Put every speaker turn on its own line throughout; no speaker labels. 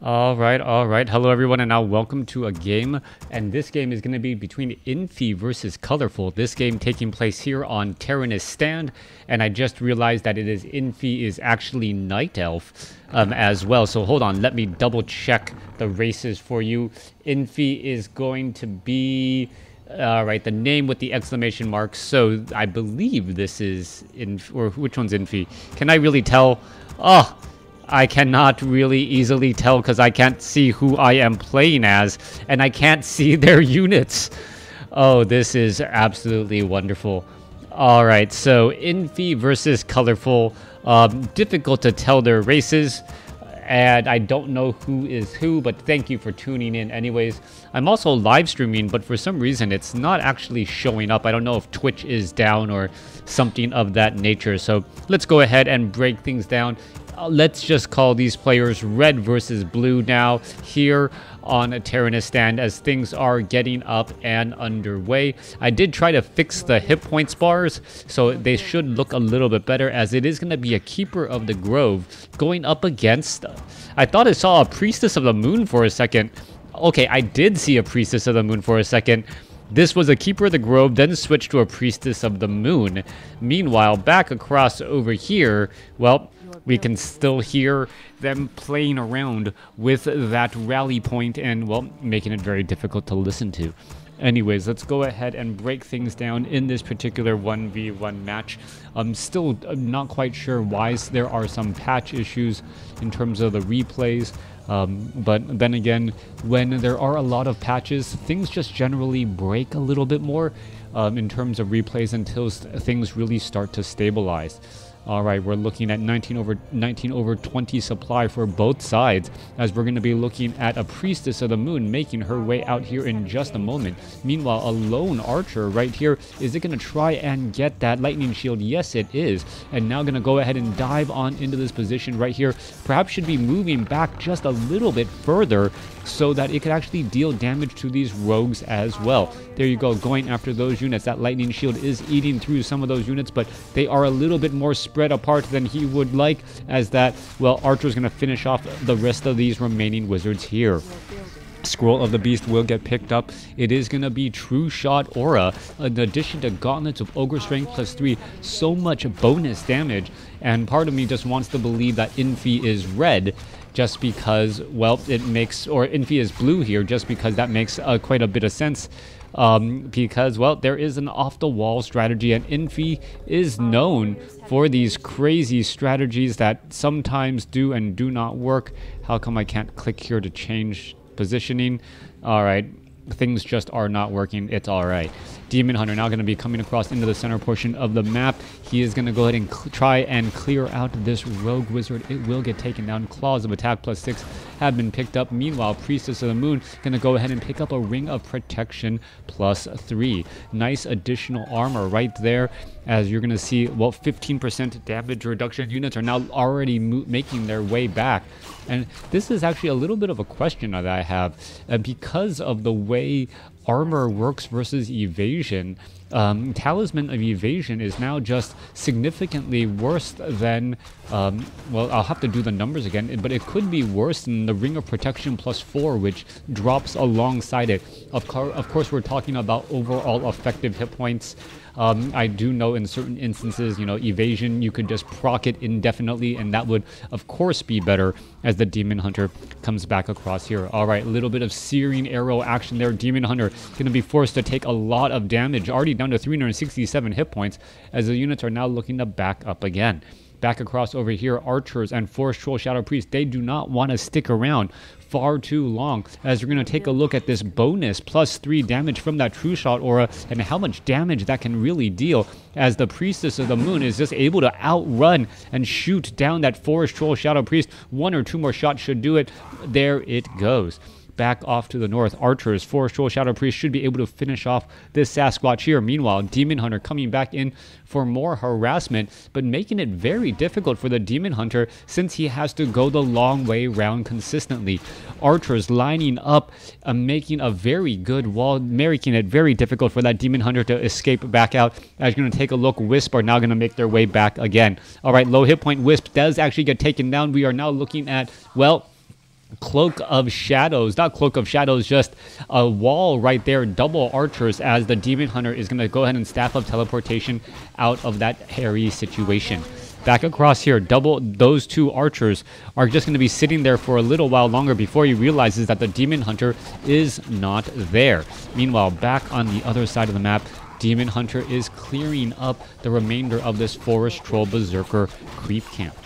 All right, all right. Hello, everyone, and now welcome to a game. And this game is going to be between Infi versus Colorful. This game taking place here on Terenas Stand. And I just realized that it is Infi is actually Night Elf um, as well. So hold on, let me double check the races for you. Infi is going to be. All right, the name with the exclamation mark. So I believe this is in, or which one's Infi? Can I really tell? Oh, I cannot really easily tell because I can't see who I am playing as, and I can't see their units. Oh, this is absolutely wonderful. All right, so Infi versus Colorful. Um, difficult to tell their races, and I don't know who is who, but thank you for tuning in anyways. I'm also live streaming, but for some reason it's not actually showing up. I don't know if Twitch is down or something of that nature. So let's go ahead and break things down uh, let's just call these players red versus blue now here on a Terenas stand as things are getting up and underway. I did try to fix the hit points bars, so they should look a little bit better as it is going to be a Keeper of the Grove going up against... I thought I saw a Priestess of the Moon for a second. Okay, I did see a Priestess of the Moon for a second. This was a Keeper of the Grove, then switched to a Priestess of the Moon. Meanwhile, back across over here, well, we can still hear them playing around with that rally point and, well, making it very difficult to listen to. Anyways, let's go ahead and break things down in this particular 1v1 match. I'm still not quite sure why there are some patch issues in terms of the replays. Um, but then again, when there are a lot of patches, things just generally break a little bit more um, in terms of replays until things really start to stabilize. All right, we're looking at 19 over 19 over 20 supply for both sides as we're going to be looking at a Priestess of the Moon making her way out here in just a moment. Meanwhile, a lone archer right here, is it going to try and get that lightning shield? Yes, it is. And now going to go ahead and dive on into this position right here. Perhaps should be moving back just a little bit further so that it could actually deal damage to these rogues as well. There you go, going after those units. That lightning shield is eating through some of those units, but they are a little bit more spread apart than he would like as that, well, Archer's going to finish off the rest of these remaining wizards here. Scroll of the Beast will get picked up. It is going to be True Shot Aura, in addition to Gauntlets of Ogre Strength plus 3. So much bonus damage, and part of me just wants to believe that Infi is red, just because, well, it makes, or Infi is blue here, just because that makes uh, quite a bit of sense. Um, because, well, there is an off the wall strategy, and Infi is known for these crazy strategies that sometimes do and do not work. How come I can't click here to change positioning? All right, things just are not working. It's all right. Demon Hunter now going to be coming across into the center portion of the map. He is going to go ahead and try and clear out this Rogue Wizard. It will get taken down. Claws of Attack plus 6 have been picked up. Meanwhile, Priestess of the Moon going to go ahead and pick up a Ring of Protection plus 3. Nice additional armor right there as you're going to see, well, 15% damage reduction. Units are now already making their way back. And this is actually a little bit of a question that I have. Uh, because of the way armor works versus evasion, um, Talisman of Evasion is now just significantly worse than, um, well, I'll have to do the numbers again, but it could be worse than the Ring of Protection plus 4, which drops alongside it. Of, of course, we're talking about overall effective hit points. Um, I do know in certain instances, you know, evasion, you could just proc it indefinitely, and that would, of course, be better as the Demon Hunter comes back across here. All right, a little bit of Searing Arrow action there. Demon Hunter going to be forced to take a lot of damage, already down to 367 hit points, as the units are now looking to back up again back across over here, archers and forest troll shadow priest, they do not want to stick around far too long as we're going to take a look at this bonus plus three damage from that true shot aura and how much damage that can really deal as the priestess of the moon is just able to outrun and shoot down that forest troll shadow priest. One or two more shots should do it. There it goes back off to the north. Archers, Forest Troll, Shadow Priest should be able to finish off this Sasquatch here. Meanwhile, Demon Hunter coming back in for more harassment, but making it very difficult for the Demon Hunter since he has to go the long way round consistently. Archers lining up, uh, making a very good wall, making it very difficult for that Demon Hunter to escape back out. As you're going to take a look, Wisp are now going to make their way back again. All right, low hit point Wisp does actually get taken down. We are now looking at, well, Cloak of Shadows, not Cloak of Shadows, just a wall right there, double archers as the Demon Hunter is going to go ahead and staff up teleportation out of that hairy situation. Back across here, double those two archers are just going to be sitting there for a little while longer before he realizes that the Demon Hunter is not there. Meanwhile, back on the other side of the map, Demon Hunter is clearing up the remainder of this Forest Troll Berserker creep camp.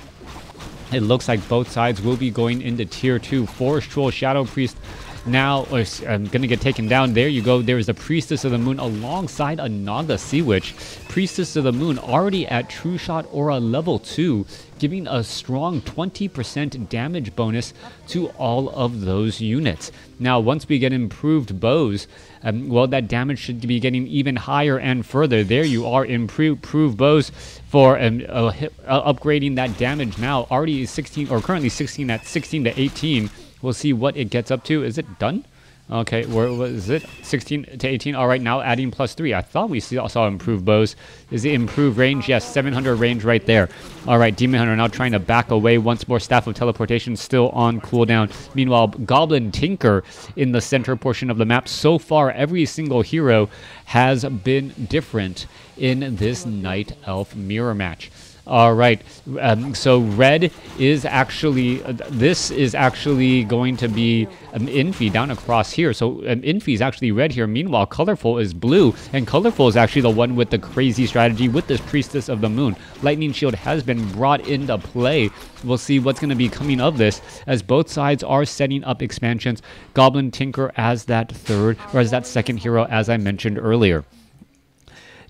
It looks like both sides will be going into tier 2. Forest Troll Shadow Priest now I'm going to get taken down. There you go. There is a Priestess of the Moon alongside a Naga Sea Witch. Priestess of the Moon already at True Shot Aura level 2, giving a strong 20% damage bonus to all of those units. Now, once we get improved bows, um, well, that damage should be getting even higher and further. There you are, improved bows for um, uh, upgrading that damage now. Already 16, or currently 16 at 16 to 18. We'll see what it gets up to. Is it done? Okay, where was it? 16 to 18. All right, now adding plus 3. I thought we saw improved bows. Is it improved range? Yes, 700 range right there. All right, Demon Hunter now trying to back away. Once more, Staff of Teleportation still on cooldown. Meanwhile, Goblin Tinker in the center portion of the map. So far, every single hero has been different in this Night Elf mirror match. All right. Um, so red is actually uh, this is actually going to be um, Infi down across here. So um, Infi is actually red here. Meanwhile, colorful is blue, and colorful is actually the one with the crazy strategy with this priestess of the moon. Lightning shield has been brought into play. We'll see what's going to be coming of this as both sides are setting up expansions. Goblin Tinker as that third or as that second hero, as I mentioned earlier.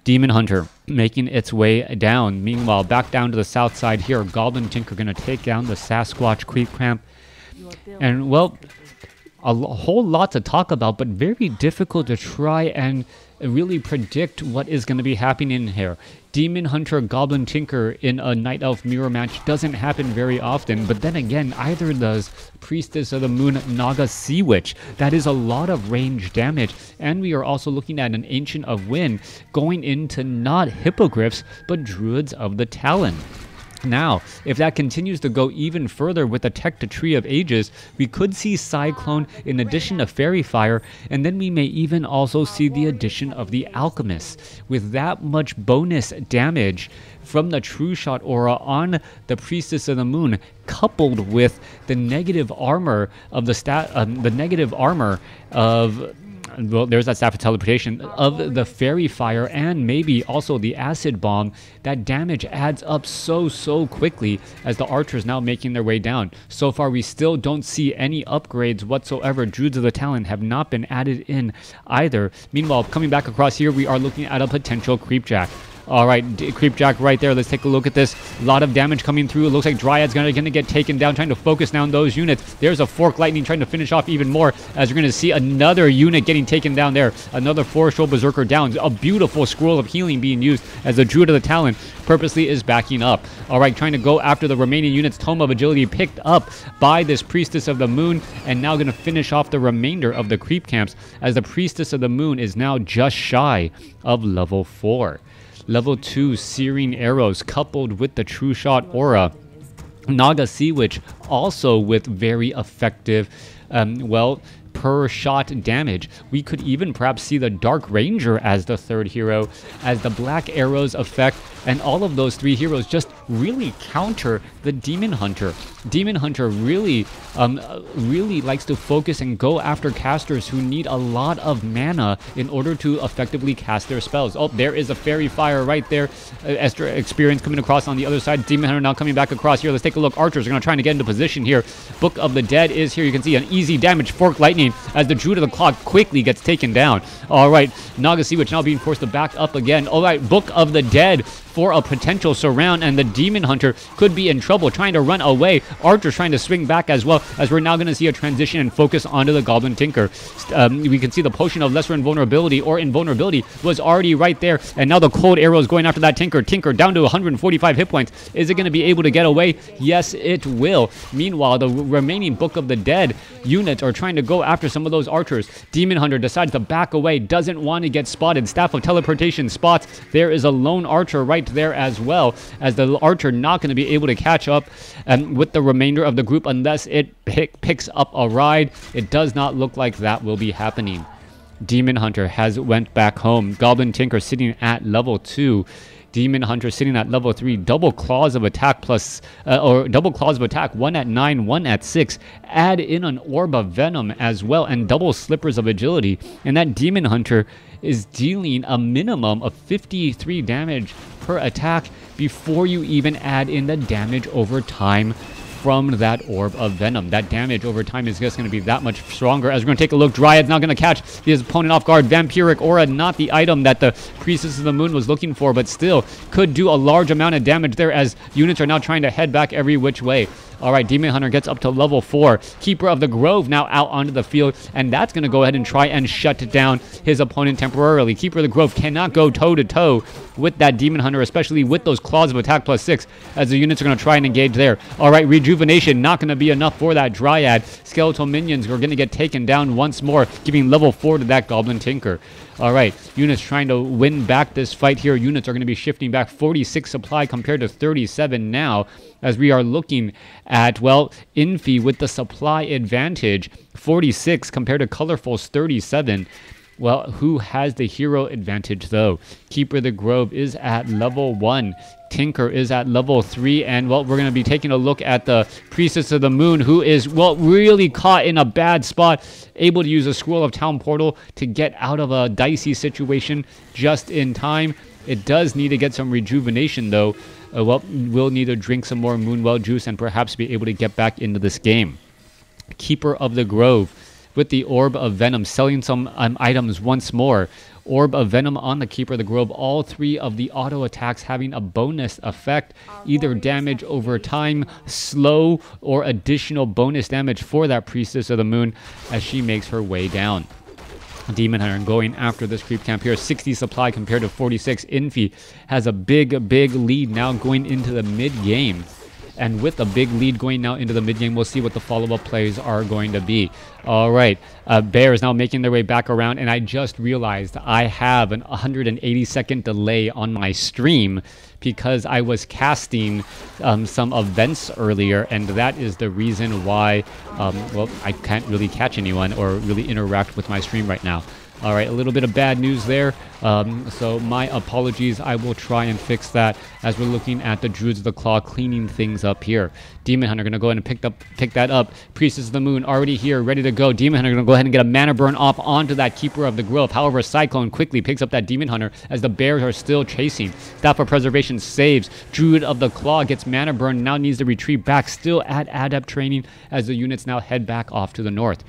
Demon Hunter making its way down. Meanwhile, back down to the south side here, Goblin Tinker going to take down the Sasquatch Creep Camp. And, well, a whole lot to talk about, but very difficult to try and really predict what is going to be happening here. Demon Hunter Goblin Tinker in a Night Elf mirror match doesn't happen very often, but then again, either does Priestess of the Moon Naga Sea Witch. That is a lot of range damage, and we are also looking at an Ancient of Wind going into not Hippogriffs, but Druids of the Talon. Now, if that continues to go even further with the Tech to Tree of Ages, we could see Cyclone in addition to Fairy Fire, and then we may even also see the addition of the Alchemist. With that much bonus damage from the True Shot aura on the Priestess of the Moon, coupled with the negative armor of the stat, um, the negative armor of well, there's that staff of teleportation of the fairy fire and maybe also the acid bomb. That damage adds up so, so quickly as the archers now making their way down. So far, we still don't see any upgrades whatsoever. Druids of the Talon have not been added in either. Meanwhile, coming back across here, we are looking at a potential creepjack. All right, Creepjack right there. Let's take a look at this. A lot of damage coming through. It looks like Dryad's going to get taken down, trying to focus down those units. There's a Fork Lightning trying to finish off even more as we're going to see another unit getting taken down there. Another Forest Troll Berserker down. A beautiful Scroll of Healing being used as the Druid of the Talon purposely is backing up. All right, trying to go after the remaining units. Tome of Agility picked up by this Priestess of the Moon and now going to finish off the remainder of the creep camps as the Priestess of the Moon is now just shy of level 4. Level 2 Searing Arrows coupled with the True Shot Aura. Naga Sea Witch also with very effective, um, well, per shot damage. We could even perhaps see the Dark Ranger as the third hero, as the Black Arrows effect and all of those three heroes just really counter the Demon Hunter. Demon Hunter really, um, really likes to focus and go after casters who need a lot of mana in order to effectively cast their spells. Oh, there is a Fairy Fire right there. Uh, Esther experience coming across on the other side. Demon Hunter now coming back across here. Let's take a look. Archers are going to try to get into position here. Book of the Dead is here. You can see an easy damage Fork Lightning as the Druid of the Claw quickly gets taken down. All right, Naga Sea Witch now being forced to back up again. All right, Book of the Dead for a potential surround, and the Demon Hunter could be in trouble trying to run away. Archer's trying to swing back as well, as we're now going to see a transition and focus onto the Goblin Tinker. Um, we can see the Potion of Lesser Invulnerability or Invulnerability was already right there, and now the Cold Arrow is going after that Tinker. Tinker down to 145 hit points. Is it going to be able to get away? Yes, it will. Meanwhile, the remaining Book of the Dead units are trying to go after some of those archers. Demon Hunter decides to back away, doesn't want to get spotted. Staff of Teleportation spots. There is a lone archer right right there as well, as the Archer not going to be able to catch up um, with the remainder of the group unless it pick, picks up a ride. It does not look like that will be happening. Demon Hunter has went back home. Goblin Tinker sitting at level 2. Demon Hunter sitting at level 3, double claws of attack plus, uh, or double claws of attack, one at 9, one at 6. Add in an orb of venom as well, and double slippers of agility. And that Demon Hunter is dealing a minimum of 53 damage per attack before you even add in the damage over time from that Orb of Venom. That damage over time is just going to be that much stronger. As we're going to take a look, Dryad's not going to catch his opponent off guard. Vampiric Aura, not the item that the Priestess of the Moon was looking for, but still could do a large amount of damage there as units are now trying to head back every which way. All right, Demon Hunter gets up to level 4. Keeper of the Grove now out onto the field, and that's going to go ahead and try and shut down his opponent temporarily. Keeper of the Grove cannot go toe-to-toe -to -toe with that Demon Hunter, especially with those Claws of Attack plus 6, as the units are going to try and engage there. All right, Rejuvenation not going to be enough for that Dryad. Skeletal Minions are going to get taken down once more, giving level 4 to that Goblin Tinker. All right, units trying to win back this fight here. Units are going to be shifting back 46 supply compared to 37 now as we are looking at, well, Infi with the supply advantage, 46 compared to Colorful's 37. Well, who has the hero advantage though? Keeper of the Grove is at level 1. Tinker is at level 3. And, well, we're going to be taking a look at the Priestess of the Moon, who is, well, really caught in a bad spot. Able to use a Scroll of Town Portal to get out of a dicey situation just in time. It does need to get some rejuvenation, though. Uh, well, we'll need to drink some more Moonwell juice and perhaps be able to get back into this game. Keeper of the Grove with the Orb of Venom, selling some um, items once more. Orb of Venom on the Keeper of the Grove. All three of the auto attacks having a bonus effect, either damage over time, slow, or additional bonus damage for that Priestess of the Moon as she makes her way down. Demon Hunter going after this creep camp here. 60 supply compared to 46. Infi has a big, big lead now going into the mid game. And with a big lead going now into the mid game, we'll see what the follow-up plays are going to be. All right, uh, Bear is now making their way back around, and I just realized I have an 180 second delay on my stream because I was casting um, some events earlier, and that is the reason why, um, well, I can't really catch anyone or really interact with my stream right now. All right, a little bit of bad news there. Um, so my apologies. I will try and fix that as we're looking at the Druids of the Claw cleaning things up here. Demon Hunter to go ahead and pick up pick that up. Priestess of the Moon already here, ready to go. Demon Hunter to go ahead and get a mana burn off onto that Keeper of the Grove. However, Cyclone quickly picks up that Demon Hunter as the bears are still chasing. Staff of Preservation saves. Druid of the Claw gets mana burn, now needs to retreat back, still at Adept training as the units now head back off to the north.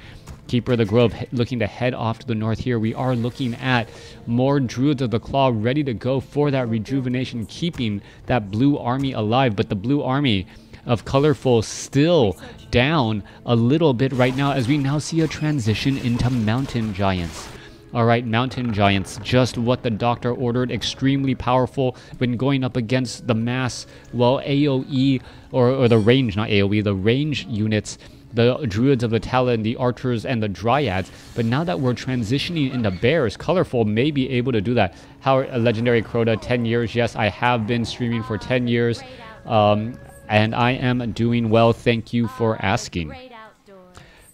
Keeper of the Grove looking to head off to the north here. We are looking at more Druids of the Claw ready to go for that rejuvenation, keeping that blue army alive. But the blue army of Colorful still down a little bit right now as we now see a transition into Mountain Giants. All right, Mountain Giants, just what the doctor ordered. Extremely powerful when going up against the mass, well, AoE, or, or the range, not AoE, the range units the druids of the Talon, the archers, and the dryads. But now that we're transitioning into bears, Colorful may be able to do that. How a legendary Crota, 10 years. Yes, I have been streaming for 10 years. Um, and I am doing well. Thank you for asking.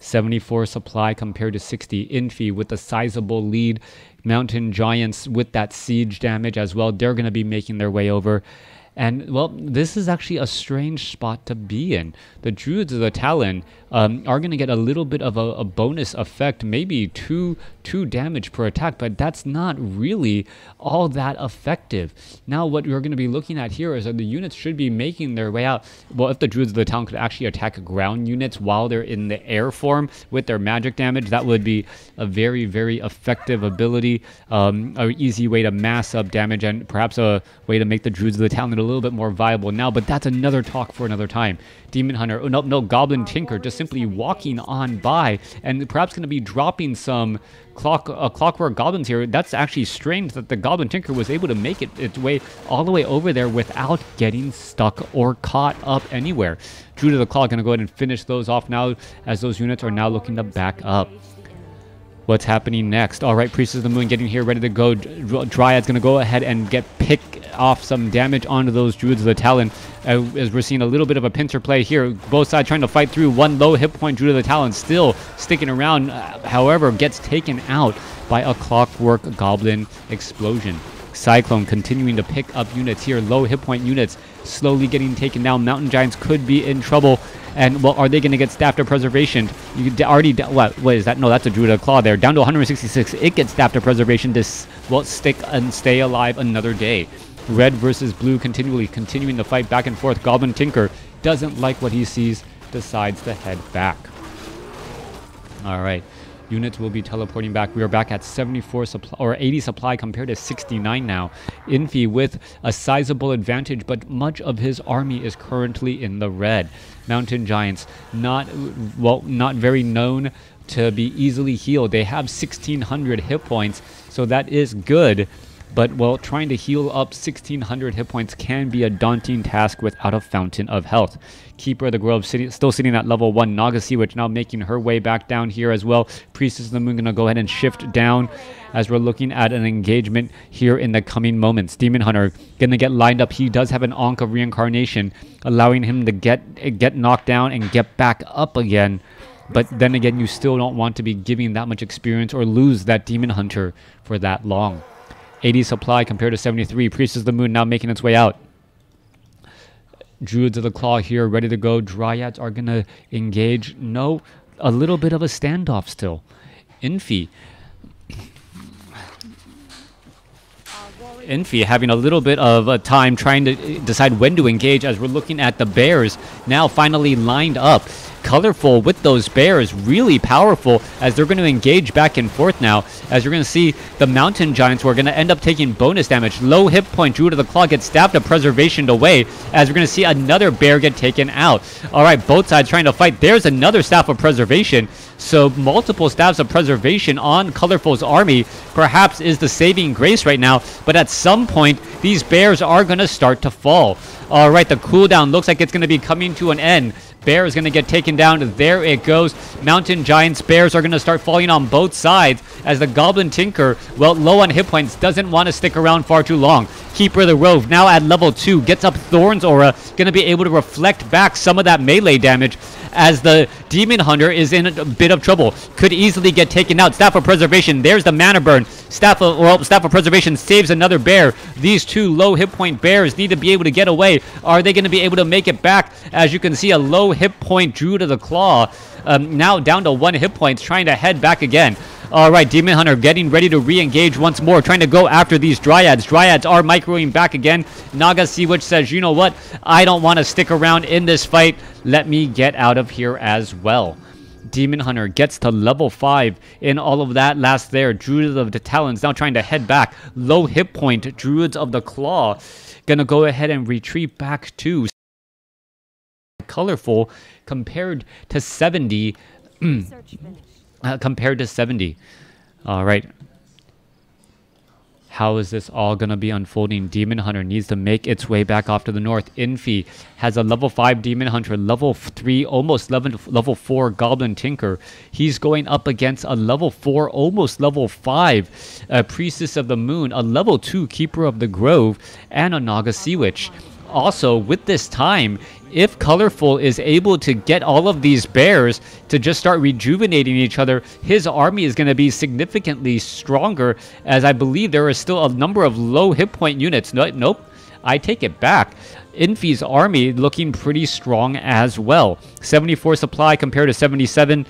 74 supply compared to 60 Infi with a sizable lead. Mountain Giants with that siege damage as well. They're going to be making their way over. And well, this is actually a strange spot to be in. The Druids of the Talon um, are going to get a little bit of a, a, bonus effect, maybe two two damage per attack, but that's not really all that effective. Now, what we're going to be looking at here is that the units should be making their way out. Well, if the Druids of the Talon could actually attack ground units while they're in the air form with their magic damage, that would be a very, very effective ability, um, an easy way to mass up damage, and perhaps a way to make the Druids of the Talon a little bit more viable now, but that's another talk for another time. Demon Hunter, oh, no, no, Goblin Tinker just simply walking on by and perhaps going to be dropping some clock, uh, Clockwork Goblins here. That's actually strange that the Goblin Tinker was able to make it its way all the way over there without getting stuck or caught up anywhere. Druid to the Claw going to go ahead and finish those off now as those units are now looking to back up what's happening next. All right, Priestess of the Moon getting here, ready to go. Dryad's going to go ahead and get pick off some damage onto those Druids of the Talon. Uh, as we're seeing a little bit of a pincer play here. Both sides trying to fight through. One low hit point Druid of the Talon still sticking around. Uh, however, gets taken out by a Clockwork Goblin explosion. Cyclone continuing to pick up units here. Low hit point units slowly getting taken down. Mountain Giants could be in trouble. And, well, are they going to get staffed to preservation? You already, what, what is that? No, that's a Druid of Claw there. Down to 166. It gets staffed to preservation to, well, stick and stay alive another day. Red versus blue continually continuing the fight back and forth. Goblin Tinker doesn't like what he sees, decides to head back. All right. Units will be teleporting back. We are back at 74 supply or 80 supply compared to 69 now. Infi with a sizable advantage, but much of his army is currently in the red. Mountain Giants not well not very known to be easily healed. They have 1600 hit points, so that is good. But well, trying to heal up 1600 hit points can be a daunting task without a fountain of health. Keeper of the Grove sitting, still sitting at level 1. Naga Sea Witch now making her way back down here as well. Priestess of the Moon going to go ahead and shift down as we're looking at an engagement here in the coming moments. Demon Hunter going to get lined up. He does have an Ankh of Reincarnation, allowing him to get, get knocked down and get back up again. But then again, you still don't want to be giving that much experience or lose that Demon Hunter for that long. 80 supply compared to 73. Priestess of the Moon now making its way out. Druids of the Claw here, ready to go. Dryads are going to engage. No, a little bit of a standoff still. Infi. Infi having a little bit of a time trying to decide when to engage as we're looking at the Bears now finally lined up colorful with those bears, really powerful as they're going to engage back and forth now. As you're going to see the mountain giants who are going to end up taking bonus damage. Low hit point, Druid of the Claw gets stabbed a preservation away as we're going to see another bear get taken out. All right, both sides trying to fight. There's another staff of preservation. So multiple staffs of preservation on Colorful's army perhaps is the saving grace right now. But at some point, these bears are going to start to fall. All right, the cooldown looks like it's going to be coming to an end. Bear is going to get taken down. There it goes. Mountain Giants, Bears are going to start falling on both sides as the Goblin Tinker, well, low on hit points, doesn't want to stick around far too long. Keeper of the Grove now at level 2, gets up Thorn's Aura, going to be able to reflect back some of that melee damage as the Demon Hunter is in a bit of trouble. Could easily get taken out. Staff of Preservation, there's the Mana Burn. Staff of, well, Staff of Preservation saves another bear. These two low hit point bears need to be able to get away. Are they going to be able to make it back? As you can see, a low hit point drew to the Claw um, now down to one hit point, trying to head back again. All right, Demon Hunter getting ready to re-engage once more, trying to go after these Dryads. Dryads are microing back again. Naga Sea Witch says, you know what? I don't want to stick around in this fight. Let me get out of here as well. Demon Hunter gets to level 5 in all of that last there. Druids of the Talons now trying to head back. Low hit point. Druids of the Claw gonna go ahead and retreat back to colorful compared to 70 uh, compared to 70. All right. How is this all going to be unfolding? Demon Hunter needs to make its way back off to the north. Infi has a level 5 Demon Hunter, level 3, almost level, level 4 Goblin Tinker. He's going up against a level 4, almost level 5 uh, Priestess of the Moon, a level 2 Keeper of the Grove, and a Naga Sea Witch also with this time if Colorful is able to get all of these bears to just start rejuvenating each other, his army is going to be significantly stronger, as I believe there are still a number of low hit point units. No, nope, I take it back. Infi's army looking pretty strong as well. 74 supply compared to 77.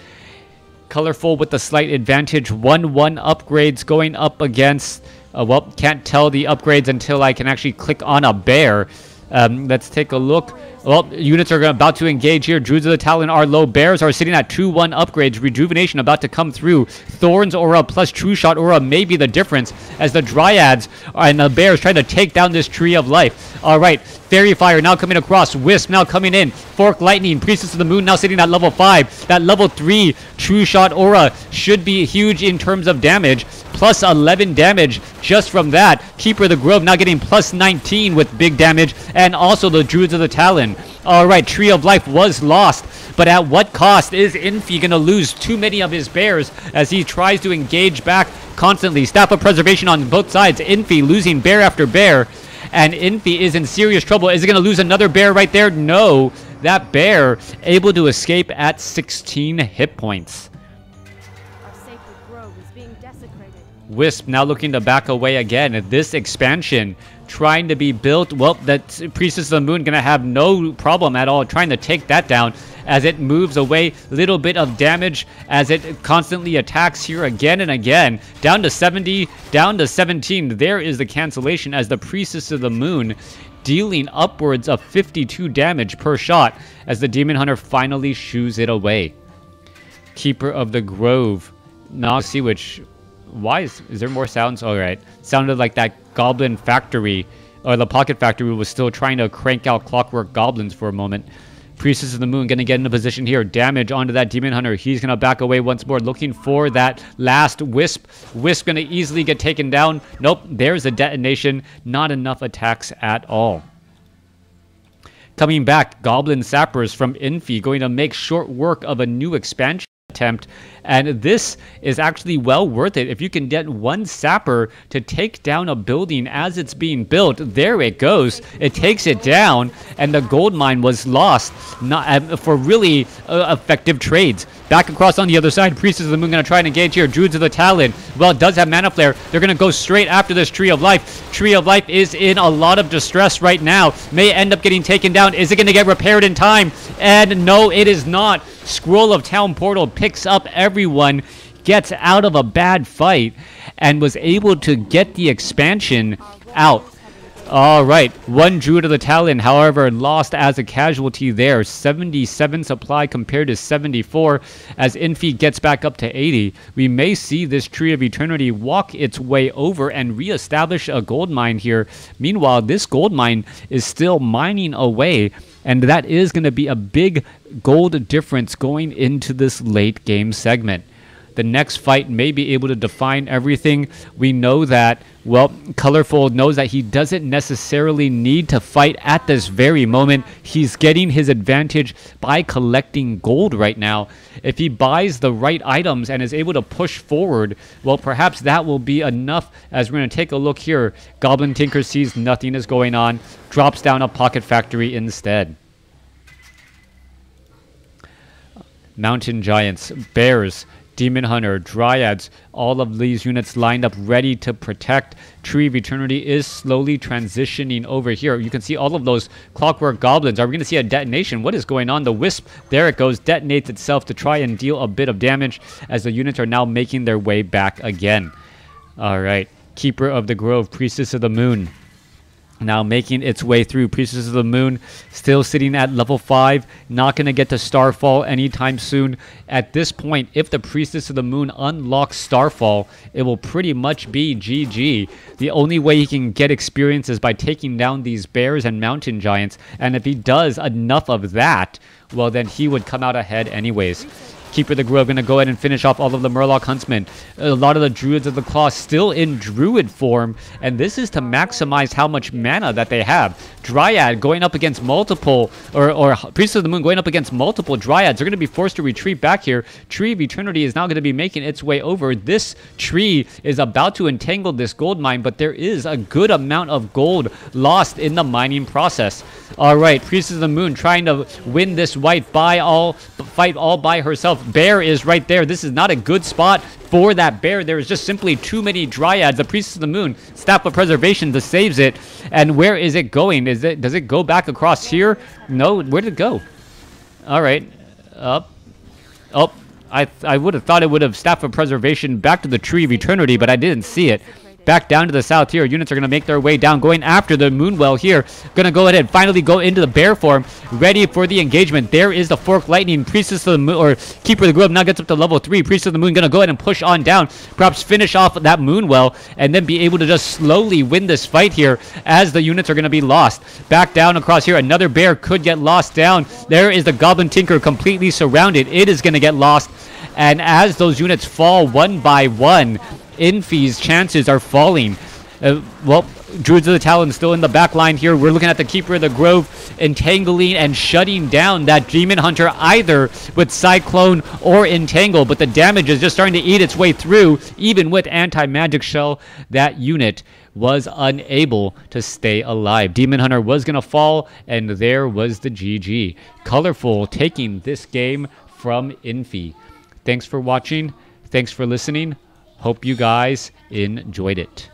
Colorful with a slight advantage. 1-1 upgrades going up against... Uh, well, can't tell the upgrades until I can actually click on a bear. Um, let's take a look. Well, units are about to engage here. Druids of the Talon are low. Bears are sitting at 2-1 upgrades. Rejuvenation about to come through. Thorns Aura plus True Shot Aura may be the difference as the Dryads and the Bears trying to take down this Tree of Life. All right, Fairy Fire now coming across. Wisp now coming in. Fork Lightning. Priestess of the Moon now sitting at level 5. That level 3 True Shot Aura should be huge in terms of damage. Plus 11 damage just from that. Keeper of the Grove now getting plus 19 with big damage. And also the Druids of the Talon all right, Tree of Life was lost, but at what cost is Infi going to lose too many of his bears as he tries to engage back constantly? Staff of Preservation on both sides. Infi losing bear after bear. And Infi is in serious trouble. Is it going to lose another bear right there? No. That bear able to escape at 16 hit points. Wisp now looking to back away again. This expansion trying to be built. Well, that Priestess of the Moon going to have no problem at all trying to take that down as it moves away. Little bit of damage as it constantly attacks here again and again. Down to 70, down to 17. There is the cancellation as the Priestess of the Moon dealing upwards of 52 damage per shot as the Demon Hunter finally shoos it away. Keeper of the Grove. Now see which why is, is there more sounds? All right. Sounded like that goblin factory, or the pocket factory was still trying to crank out clockwork goblins for a moment. Priestess of the Moon going to get in a position here. Damage onto that Demon Hunter. He's going to back away once more, looking for that last Wisp. Wisp going to easily get taken down. Nope, there's a detonation. Not enough attacks at all. Coming back, Goblin Sappers from Infi going to make short work of a new expansion attempt. And this is actually well worth it. If you can get one sapper to take down a building as it's being built there it goes. It takes it down and the gold mine was lost not uh, for really uh, effective trades back across on the other side priestess of the moon gonna try and engage here. Druids of the talon well it does have mana flare. They're gonna go straight after this tree of life. Tree of life is in a lot of distress right now. May end up getting taken down. Is it gonna get repaired in time? And no it is not. Scroll of Town Portal picks up everyone, gets out of a bad fight, and was able to get the expansion out. All right, one Druid of the Talon, however, lost as a casualty there. 77 supply compared to 74. As Infi gets back up to 80, we may see this Tree of Eternity walk its way over and reestablish a gold mine here. Meanwhile, this gold mine is still mining away, and that is going to be a big gold difference going into this late game segment the next fight may be able to define everything. We know that, well, Colorful knows that he doesn't necessarily need to fight at this very moment. He's getting his advantage by collecting gold right now. If he buys the right items and is able to push forward, well, perhaps that will be enough. As we're going to take a look here, Goblin Tinker sees nothing is going on, drops down a Pocket Factory instead. Mountain Giants, Bears, Demon Hunter, Dryads, all of these units lined up ready to protect. Tree of Eternity is slowly transitioning over here. You can see all of those Clockwork Goblins. Are we going to see a detonation? What is going on? The Wisp, there it goes, detonates itself to try and deal a bit of damage as the units are now making their way back again. All right. Keeper of the Grove, Priestess of the Moon now making its way through Priestess of the Moon, still sitting at level 5, not going to get to Starfall anytime soon. At this point, if the Priestess of the Moon unlocks Starfall, it will pretty much be GG. The only way he can get experience is by taking down these bears and mountain giants, and if he does enough of that, well then he would come out ahead anyways. Keeper of the Grove going to go ahead and finish off all of the Murloc Huntsmen. A lot of the Druids of the Claw still in Druid form, and this is to maximize how much mana that they have. Dryad going up against multiple, or, or Priest of the Moon going up against multiple Dryads. They're going to be forced to retreat back here. Tree of Eternity is now going to be making its way over. This tree is about to entangle this gold mine, but there is a good amount of gold lost in the mining process. All right, Priest of the Moon trying to win this white by all, fight all by herself. Bear is right there. This is not a good spot for that bear. There is just simply too many dryads. The Priestess of the Moon, Staff of Preservation, the saves it. And where is it going? Is it does it go back across here? No, where did it go? All right, up, up. I I would have thought it would have Staff of Preservation back to the Tree of Eternity, but I didn't see it back down to the south here. Units are going to make their way down, going after the Moonwell here. Going to go ahead and finally go into the bear form, ready for the engagement. There is the Fork Lightning, Priestess of the Moon, or Keeper of the Grove now gets up to level 3. Priestess of the Moon going to go ahead and push on down, perhaps finish off that Moonwell, and then be able to just slowly win this fight here as the units are going to be lost. Back down across here, another bear could get lost down. There is the Goblin Tinker completely surrounded. It is going to get lost. And as those units fall one by one, Infi's chances are falling. Uh, well, Druids of the Talon still in the back line here. We're looking at the Keeper of the Grove entangling and shutting down that Demon Hunter either with Cyclone or Entangle, but the damage is just starting to eat its way through. Even with Anti-Magic Shell, that unit was unable to stay alive. Demon Hunter was going to fall, and there was the GG. Colorful taking this game from Infi. Thanks for watching. Thanks for listening. Hope you guys enjoyed it.